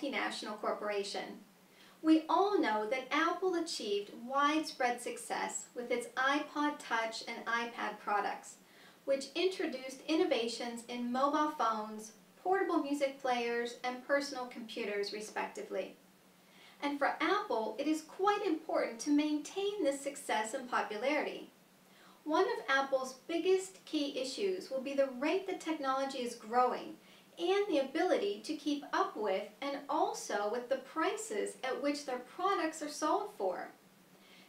multinational corporation. We all know that Apple achieved widespread success with its iPod Touch and iPad products, which introduced innovations in mobile phones, portable music players, and personal computers respectively. And for Apple, it is quite important to maintain this success and popularity. One of Apple's biggest key issues will be the rate that technology is growing and the ability to keep up with and also with the prices at which their products are sold for.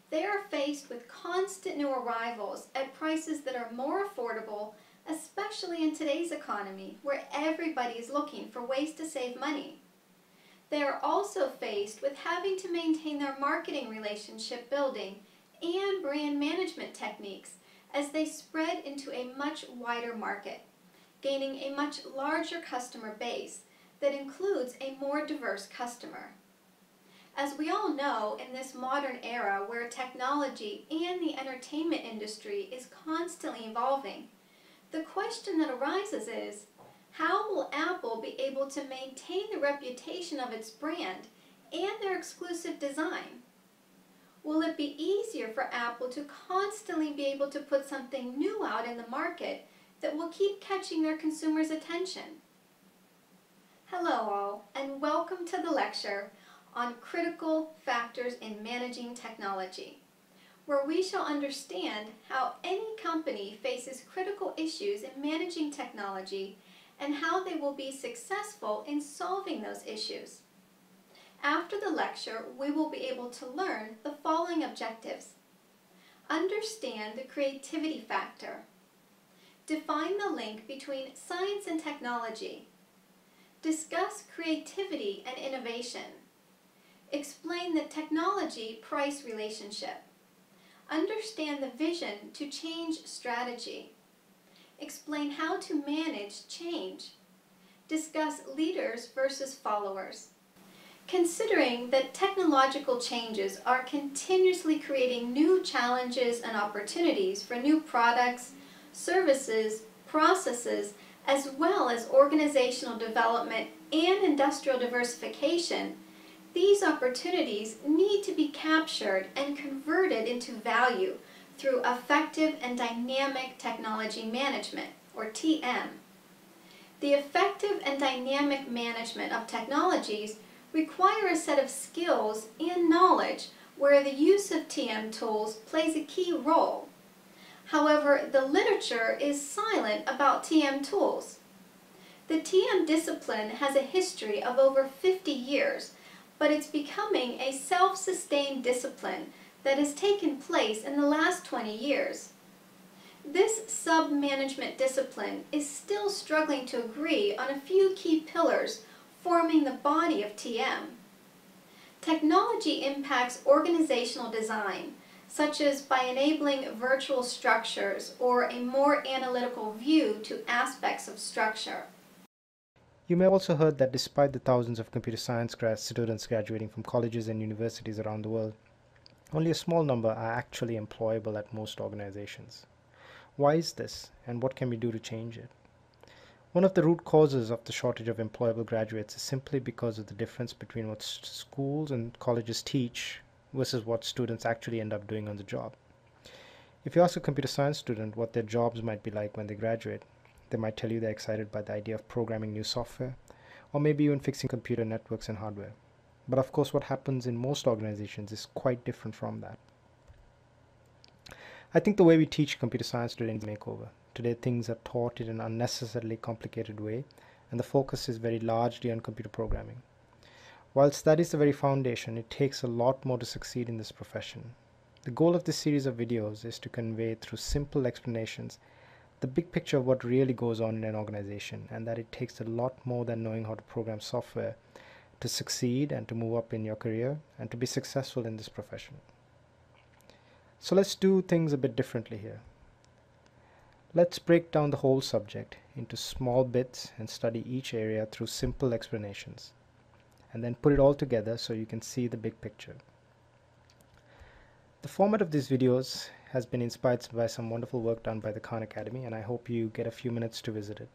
They are faced with constant new arrivals at prices that are more affordable, especially in today's economy where everybody is looking for ways to save money. They are also faced with having to maintain their marketing relationship building and brand management techniques as they spread into a much wider market gaining a much larger customer base that includes a more diverse customer. As we all know, in this modern era where technology and the entertainment industry is constantly evolving, the question that arises is, how will Apple be able to maintain the reputation of its brand and their exclusive design? Will it be easier for Apple to constantly be able to put something new out in the market that will keep catching their consumers' attention. Hello all, and welcome to the lecture on critical factors in managing technology, where we shall understand how any company faces critical issues in managing technology and how they will be successful in solving those issues. After the lecture, we will be able to learn the following objectives. Understand the creativity factor, Define the link between science and technology. Discuss creativity and innovation. Explain the technology-price relationship. Understand the vision to change strategy. Explain how to manage change. Discuss leaders versus followers. Considering that technological changes are continuously creating new challenges and opportunities for new products, services, processes, as well as organizational development and industrial diversification, these opportunities need to be captured and converted into value through effective and dynamic technology management, or TM. The effective and dynamic management of technologies require a set of skills and knowledge where the use of TM tools plays a key role. However, the literature is silent about TM tools. The TM discipline has a history of over 50 years, but it's becoming a self-sustained discipline that has taken place in the last 20 years. This sub-management discipline is still struggling to agree on a few key pillars forming the body of TM. Technology impacts organizational design, such as by enabling virtual structures or a more analytical view to aspects of structure. You may have also heard that despite the thousands of computer science grad students graduating from colleges and universities around the world, only a small number are actually employable at most organizations. Why is this, and what can we do to change it? One of the root causes of the shortage of employable graduates is simply because of the difference between what schools and colleges teach versus what students actually end up doing on the job. If you ask a computer science student what their jobs might be like when they graduate, they might tell you they're excited by the idea of programming new software, or maybe even fixing computer networks and hardware. But of course, what happens in most organizations is quite different from that. I think the way we teach computer science today needs makeover. Today, things are taught in an unnecessarily complicated way, and the focus is very largely on computer programming. Whilst that is the very foundation, it takes a lot more to succeed in this profession. The goal of this series of videos is to convey through simple explanations the big picture of what really goes on in an organization and that it takes a lot more than knowing how to program software to succeed and to move up in your career and to be successful in this profession. So let's do things a bit differently here. Let's break down the whole subject into small bits and study each area through simple explanations and then put it all together so you can see the big picture. The format of these videos has been inspired by some wonderful work done by the Khan Academy and I hope you get a few minutes to visit it.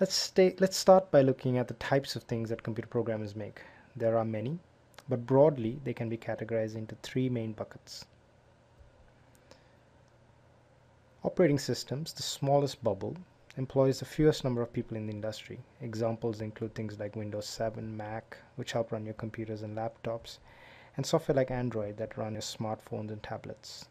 Let's, stay, let's start by looking at the types of things that computer programmers make. There are many, but broadly they can be categorized into three main buckets. Operating systems, the smallest bubble, employs the fewest number of people in the industry. Examples include things like Windows 7, Mac, which help run your computers and laptops, and software like Android that run your smartphones and tablets.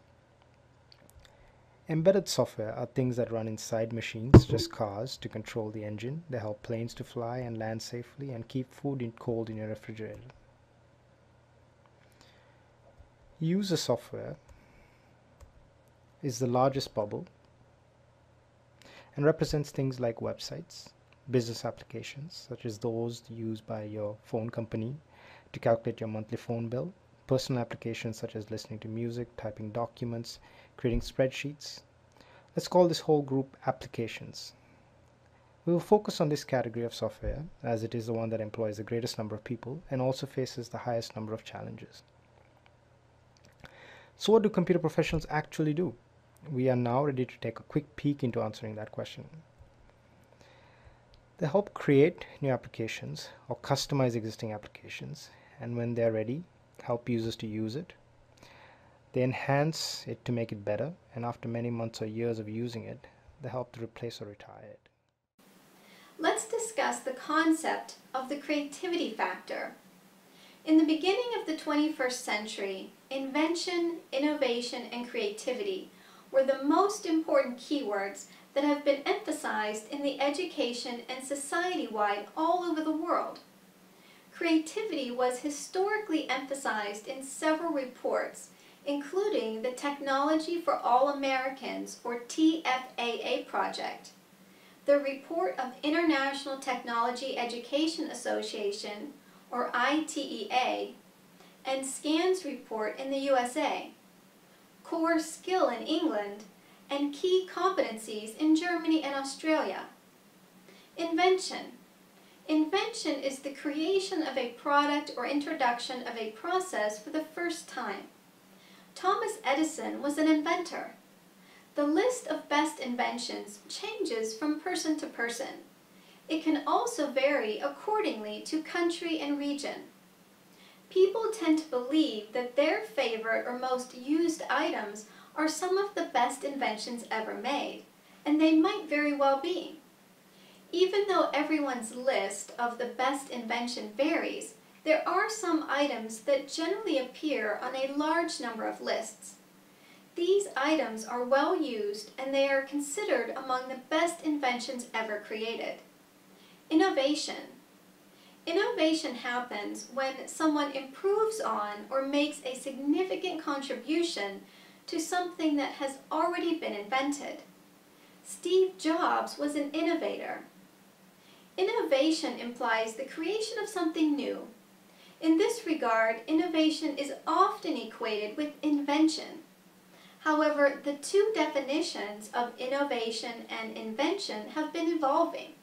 Embedded software are things that run inside machines, just cars, to control the engine. They help planes to fly and land safely and keep food in cold in your refrigerator. User software is the largest bubble and represents things like websites, business applications such as those used by your phone company to calculate your monthly phone bill, personal applications such as listening to music, typing documents, creating spreadsheets. Let's call this whole group applications. We will focus on this category of software as it is the one that employs the greatest number of people and also faces the highest number of challenges. So what do computer professionals actually do? We are now ready to take a quick peek into answering that question. They help create new applications or customize existing applications and when they're ready, help users to use it. They enhance it to make it better and after many months or years of using it, they help to replace or retire it. Let's discuss the concept of the creativity factor. In the beginning of the 21st century, invention, innovation, and creativity were the most important keywords that have been emphasized in the education and society-wide all over the world. Creativity was historically emphasized in several reports, including the Technology for All Americans, or TFAA project, the report of International Technology Education Association, or ITEA, and SCANS report in the USA core skill in England, and key competencies in Germany and Australia. Invention. Invention is the creation of a product or introduction of a process for the first time. Thomas Edison was an inventor. The list of best inventions changes from person to person. It can also vary accordingly to country and region. People tend to believe that their favorite or most used items are some of the best inventions ever made, and they might very well be. Even though everyone's list of the best invention varies, there are some items that generally appear on a large number of lists. These items are well used and they are considered among the best inventions ever created. Innovation Innovation happens when someone improves on or makes a significant contribution to something that has already been invented. Steve Jobs was an innovator. Innovation implies the creation of something new. In this regard, innovation is often equated with invention. However, the two definitions of innovation and invention have been evolving.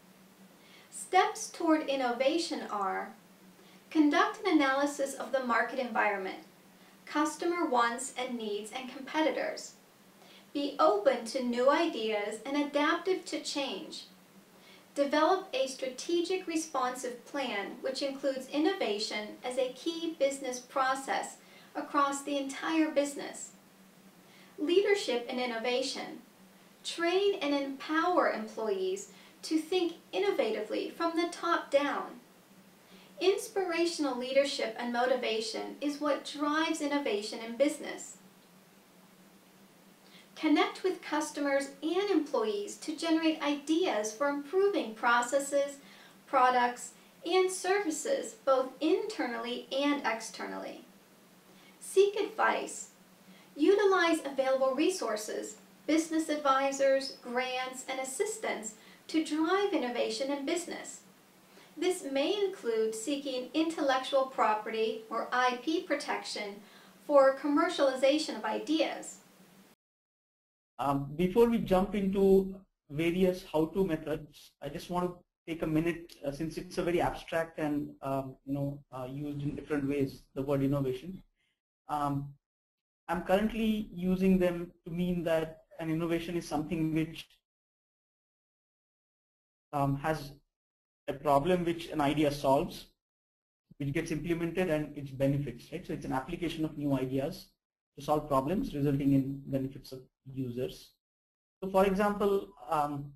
Steps toward innovation are conduct an analysis of the market environment, customer wants and needs and competitors. Be open to new ideas and adaptive to change. Develop a strategic responsive plan which includes innovation as a key business process across the entire business. Leadership and innovation. Train and empower employees to think innovatively from the top down. Inspirational leadership and motivation is what drives innovation in business. Connect with customers and employees to generate ideas for improving processes, products, and services both internally and externally. Seek advice. Utilize available resources, business advisors, grants, and assistance to drive innovation in business. This may include seeking intellectual property or IP protection for commercialization of ideas. Um, before we jump into various how-to methods, I just want to take a minute uh, since it's a very abstract and um, you know uh, used in different ways, the word innovation. Um, I'm currently using them to mean that an innovation is something which um, has a problem which an idea solves, which gets implemented and its benefits, right? So it's an application of new ideas to solve problems resulting in benefits of users. So for example, um,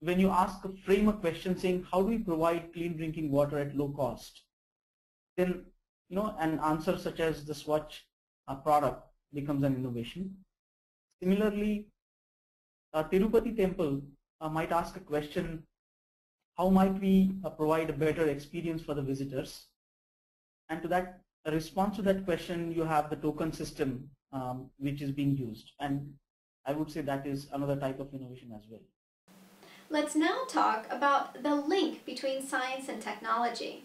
when you ask a frame a question saying how do we provide clean drinking water at low cost, then you know an answer such as the Swach uh, product becomes an innovation. Similarly, uh, Tirupati temple uh, might ask a question, how might we uh, provide a better experience for the visitors? And to that a response to that question, you have the token system um, which is being used. And I would say that is another type of innovation as well. Let's now talk about the link between science and technology.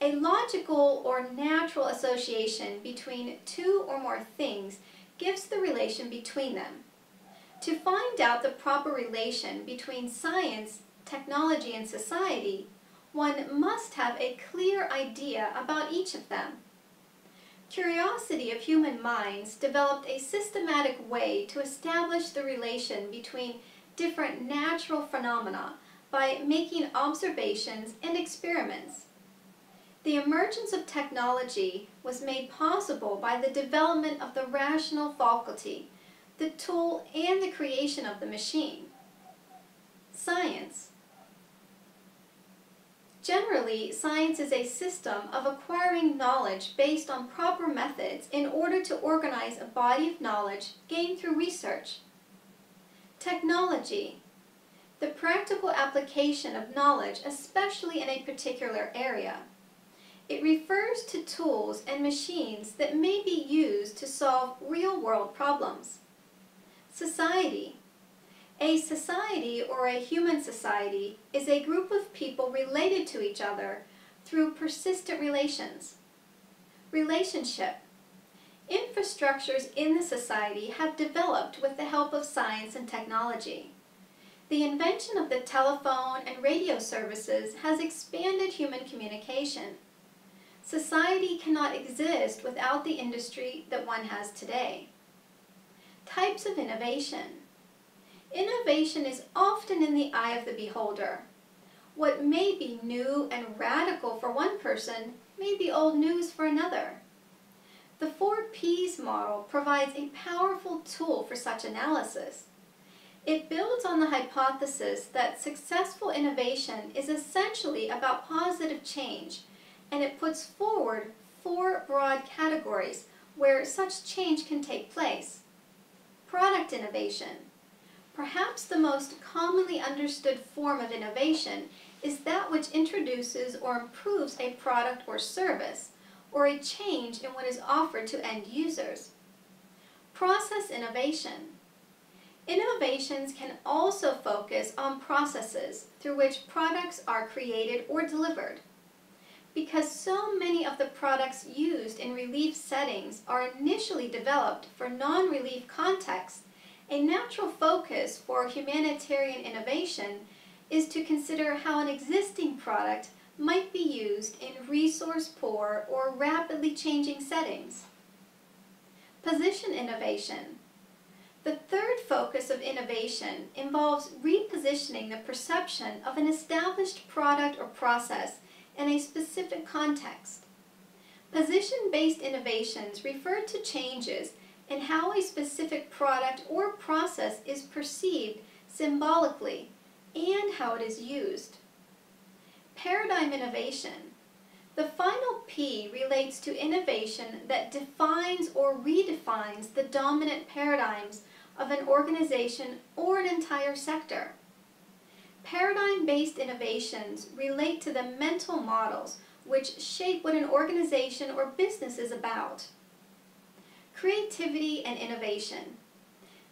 A logical or natural association between two or more things gives the relation between them. To find out the proper relation between science, technology, and society, one must have a clear idea about each of them. Curiosity of human minds developed a systematic way to establish the relation between different natural phenomena by making observations and experiments. The emergence of technology was made possible by the development of the rational faculty, the tool, and the creation of the machine. Science. Generally, science is a system of acquiring knowledge based on proper methods in order to organize a body of knowledge gained through research. Technology. The practical application of knowledge, especially in a particular area. It refers to tools and machines that may be used to solve real-world problems. Society. A society or a human society is a group of people related to each other through persistent relations. Relationship. Infrastructures in the society have developed with the help of science and technology. The invention of the telephone and radio services has expanded human communication. Society cannot exist without the industry that one has today. Types of innovation. Innovation is often in the eye of the beholder. What may be new and radical for one person may be old news for another. The four Ps model provides a powerful tool for such analysis. It builds on the hypothesis that successful innovation is essentially about positive change and it puts forward four broad categories where such change can take place. Product innovation. Perhaps the most commonly understood form of innovation is that which introduces or improves a product or service, or a change in what is offered to end users. Process innovation. Innovations can also focus on processes through which products are created or delivered. Because so many of the products used in relief settings are initially developed for non-relief contexts, a natural focus for humanitarian innovation is to consider how an existing product might be used in resource-poor or rapidly changing settings. Position innovation. The third focus of innovation involves repositioning the perception of an established product or process in a specific context. Position-based innovations refer to changes in how a specific product or process is perceived symbolically and how it is used. Paradigm innovation. The final P relates to innovation that defines or redefines the dominant paradigms of an organization or an entire sector. Paradigm-based innovations relate to the mental models which shape what an organization or business is about. Creativity and innovation.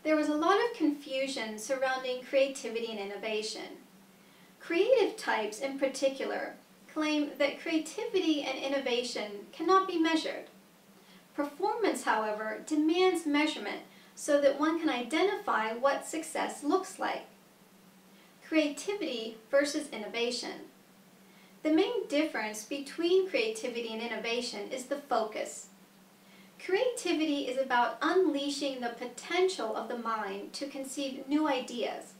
There was a lot of confusion surrounding creativity and innovation. Creative types in particular claim that creativity and innovation cannot be measured. Performance, however, demands measurement so that one can identify what success looks like creativity versus innovation. The main difference between creativity and innovation is the focus. Creativity is about unleashing the potential of the mind to conceive new ideas.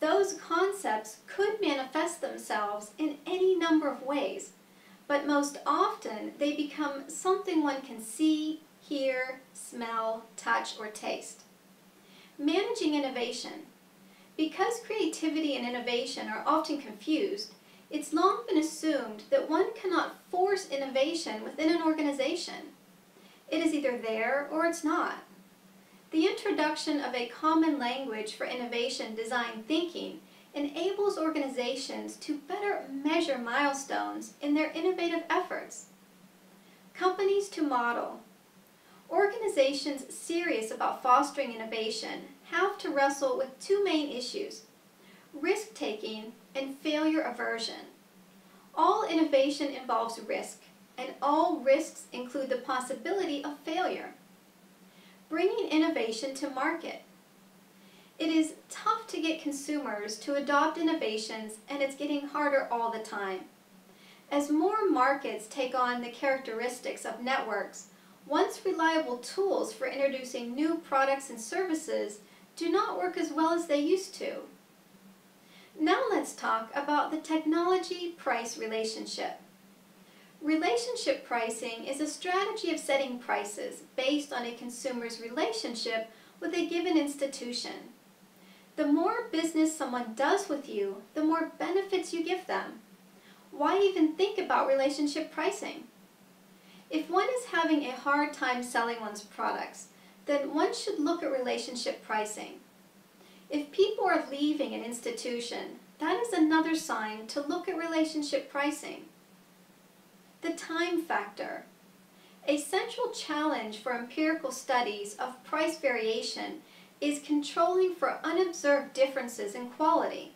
Those concepts could manifest themselves in any number of ways, but most often they become something one can see, hear, smell, touch, or taste. Managing innovation. Because creativity and innovation are often confused, it's long been assumed that one cannot force innovation within an organization. It is either there or it's not. The introduction of a common language for innovation design thinking enables organizations to better measure milestones in their innovative efforts. Companies to model. Organizations serious about fostering innovation have to wrestle with two main issues, risk-taking and failure aversion. All innovation involves risk, and all risks include the possibility of failure bringing innovation to market. It is tough to get consumers to adopt innovations and it's getting harder all the time. As more markets take on the characteristics of networks, once reliable tools for introducing new products and services do not work as well as they used to. Now let's talk about the technology-price relationship. Relationship pricing is a strategy of setting prices based on a consumer's relationship with a given institution. The more business someone does with you, the more benefits you give them. Why even think about relationship pricing? If one is having a hard time selling one's products, then one should look at relationship pricing. If people are leaving an institution, that is another sign to look at relationship pricing. The time factor. A central challenge for empirical studies of price variation is controlling for unobserved differences in quality.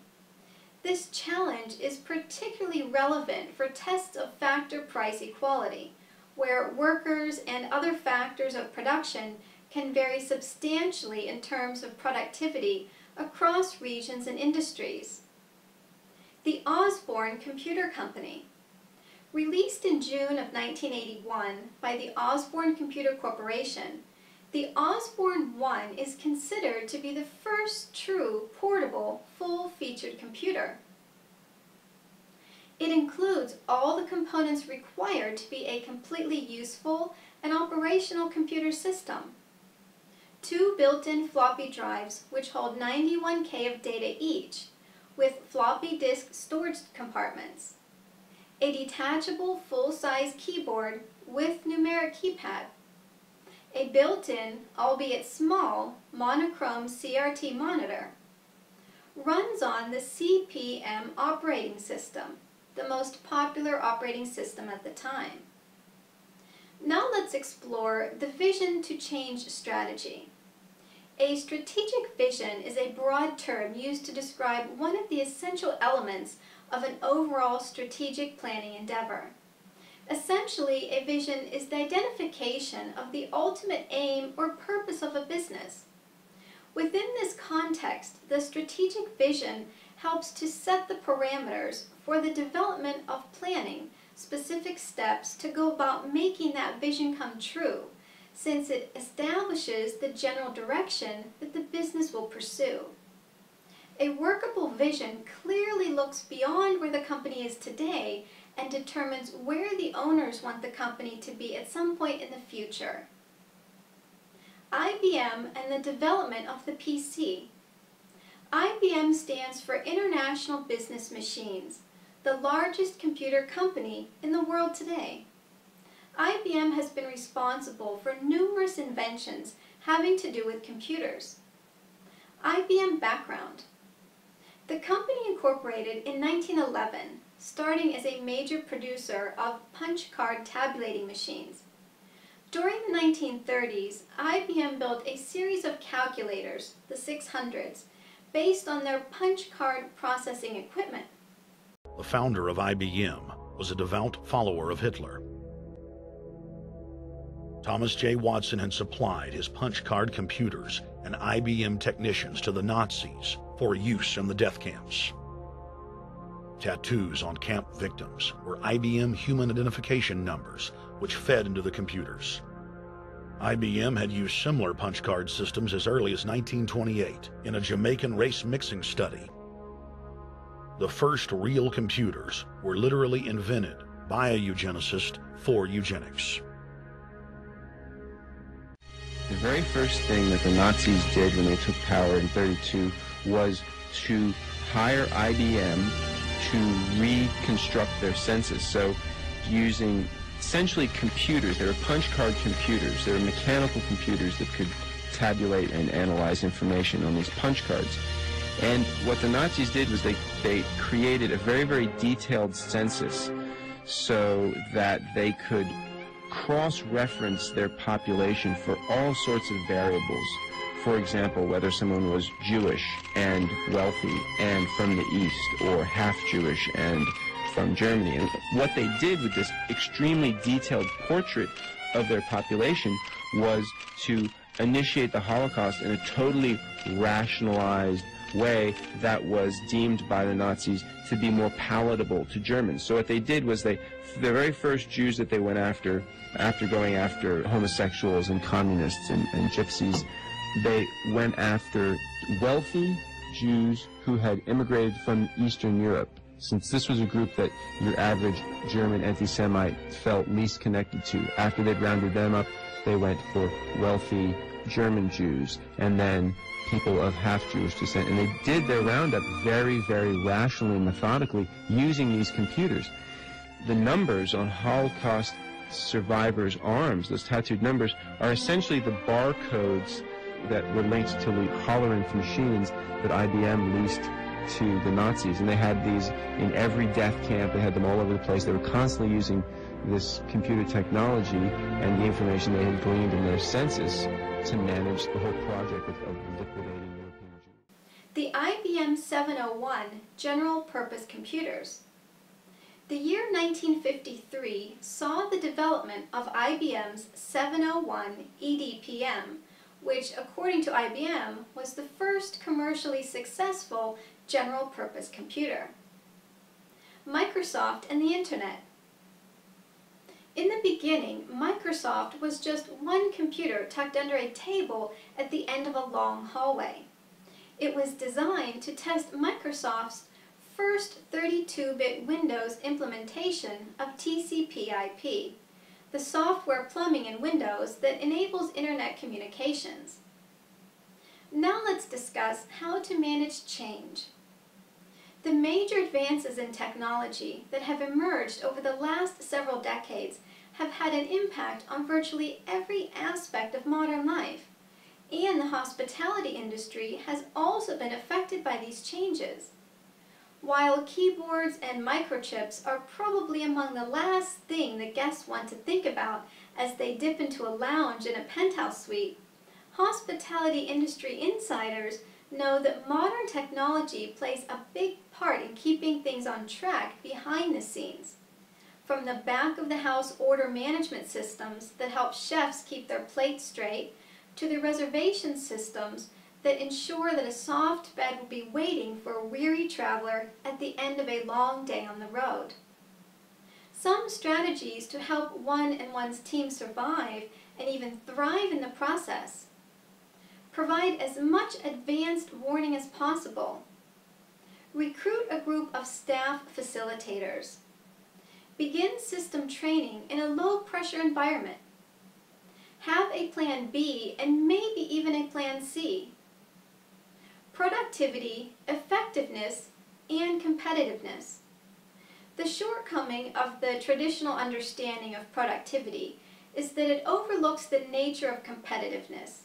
This challenge is particularly relevant for tests of factor price equality, where workers and other factors of production can vary substantially in terms of productivity across regions and industries. The Osborne Computer Company Released in June of 1981 by the Osborne Computer Corporation, the Osborne 1 is considered to be the first true portable, full-featured computer. It includes all the components required to be a completely useful and operational computer system. Two built-in floppy drives which hold 91K of data each, with floppy disk storage compartments. A detachable full-size keyboard with numeric keypad, a built-in, albeit small, monochrome CRT monitor, runs on the CP/M operating system, the most popular operating system at the time. Now let's explore the vision to change strategy. A strategic vision is a broad term used to describe one of the essential elements of an overall strategic planning endeavor. Essentially, a vision is the identification of the ultimate aim or purpose of a business. Within this context, the strategic vision helps to set the parameters for the development of planning specific steps to go about making that vision come true, since it establishes the general direction that the business will pursue. A workable vision clearly looks beyond where the company is today and determines where the owners want the company to be at some point in the future. IBM and the development of the PC. IBM stands for International Business Machines, the largest computer company in the world today. IBM has been responsible for numerous inventions having to do with computers. IBM background. The company incorporated in 1911, starting as a major producer of punch card tabulating machines. During the 1930s, IBM built a series of calculators, the 600s, based on their punch card processing equipment. The founder of IBM was a devout follower of Hitler. Thomas J. Watson had supplied his punch card computers and IBM technicians to the Nazis for use in the death camps. Tattoos on camp victims were IBM human identification numbers, which fed into the computers. IBM had used similar punch card systems as early as 1928 in a Jamaican race mixing study. The first real computers were literally invented by a eugenicist for eugenics. The very first thing that the Nazis did when they took power in 32 was to hire IBM to reconstruct their census. So using essentially computers, they were punch card computers, they were mechanical computers that could tabulate and analyze information on these punch cards. And what the Nazis did was they, they created a very, very detailed census so that they could cross-reference their population for all sorts of variables. For example, whether someone was Jewish and wealthy and from the East, or half Jewish and from Germany. And what they did with this extremely detailed portrait of their population was to initiate the Holocaust in a totally rationalized way that was deemed by the Nazis to be more palatable to Germans. So what they did was they, the very first Jews that they went after, after going after homosexuals and communists and, and gypsies, they went after wealthy Jews who had immigrated from Eastern Europe. Since this was a group that your average German anti-Semite felt least connected to, after they'd rounded them up, they went for wealthy German Jews, and then people of half-Jewish descent. And they did their roundup very, very rationally and methodically using these computers. The numbers on Holocaust survivors' arms, those tattooed numbers, are essentially the barcodes that were linked to the Hollerith machines that IBM leased to the Nazis. And they had these in every death camp. They had them all over the place. They were constantly using this computer technology and the information they had gleaned in their census to manage the whole project of, of liquidating European Jews. The IBM 701 General Purpose Computers. The year 1953 saw the development of IBM's 701 EDPM, which according to IBM was the first commercially successful general purpose computer. Microsoft and the Internet. In the beginning, Microsoft was just one computer tucked under a table at the end of a long hallway. It was designed to test Microsoft's first 32-bit Windows implementation of TCP/IP, the software plumbing in Windows that enables Internet communications. Now let's discuss how to manage change. The major advances in technology that have emerged over the last several decades have had an impact on virtually every aspect of modern life, and the hospitality industry has also been affected by these changes. While keyboards and microchips are probably among the last thing that guests want to think about as they dip into a lounge in a penthouse suite, hospitality industry insiders know that modern technology plays a big part in keeping things on track behind the scenes from the back of the house order management systems that help chefs keep their plates straight, to the reservation systems that ensure that a soft bed will be waiting for a weary traveler at the end of a long day on the road. Some strategies to help one and one's team survive and even thrive in the process. Provide as much advanced warning as possible. Recruit a group of staff facilitators. Begin system training in a low-pressure environment. Have a plan B and maybe even a plan C. Productivity, effectiveness, and competitiveness. The shortcoming of the traditional understanding of productivity is that it overlooks the nature of competitiveness.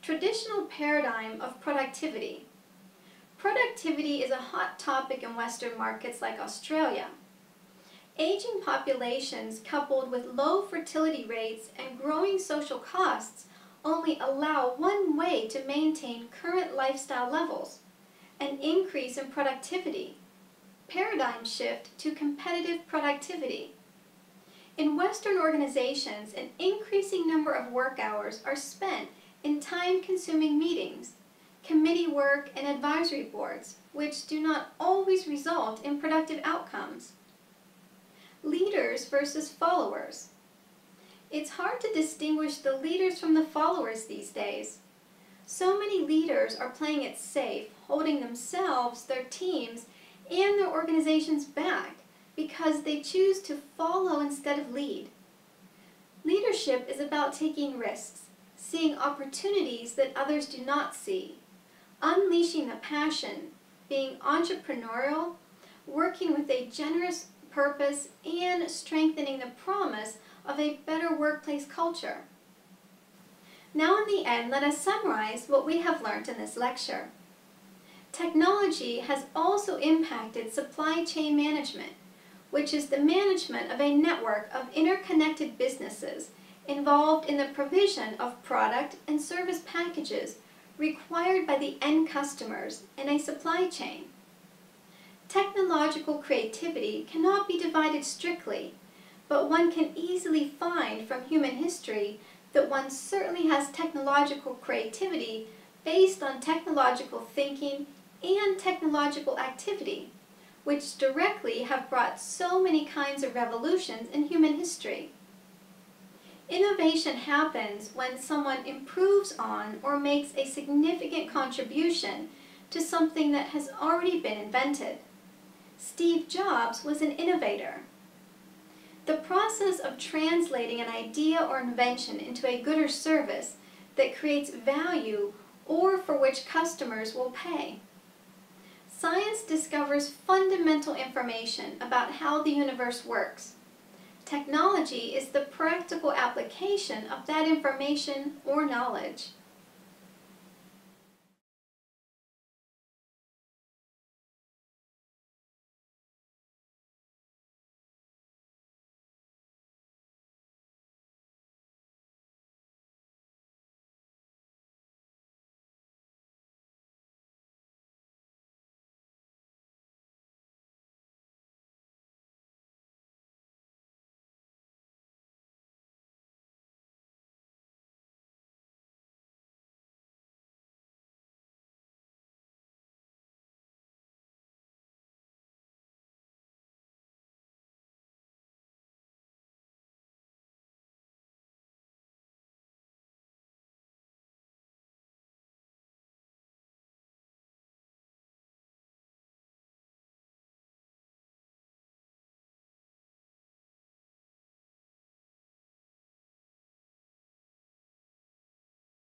Traditional paradigm of productivity. Productivity is a hot topic in Western markets like Australia. Aging populations coupled with low fertility rates and growing social costs only allow one way to maintain current lifestyle levels, an increase in productivity, paradigm shift to competitive productivity. In Western organizations, an increasing number of work hours are spent in time-consuming meetings, committee work, and advisory boards, which do not always result in productive outcomes leaders versus followers. It's hard to distinguish the leaders from the followers these days. So many leaders are playing it safe, holding themselves, their teams, and their organizations back because they choose to follow instead of lead. Leadership is about taking risks, seeing opportunities that others do not see, unleashing the passion, being entrepreneurial, working with a generous purpose, and strengthening the promise of a better workplace culture. Now in the end, let us summarize what we have learned in this lecture. Technology has also impacted supply chain management, which is the management of a network of interconnected businesses involved in the provision of product and service packages required by the end customers in a supply chain. Technological creativity cannot be divided strictly, but one can easily find from human history that one certainly has technological creativity based on technological thinking and technological activity, which directly have brought so many kinds of revolutions in human history. Innovation happens when someone improves on or makes a significant contribution to something that has already been invented. Steve Jobs was an innovator. The process of translating an idea or invention into a good or service that creates value or for which customers will pay. Science discovers fundamental information about how the universe works. Technology is the practical application of that information or knowledge.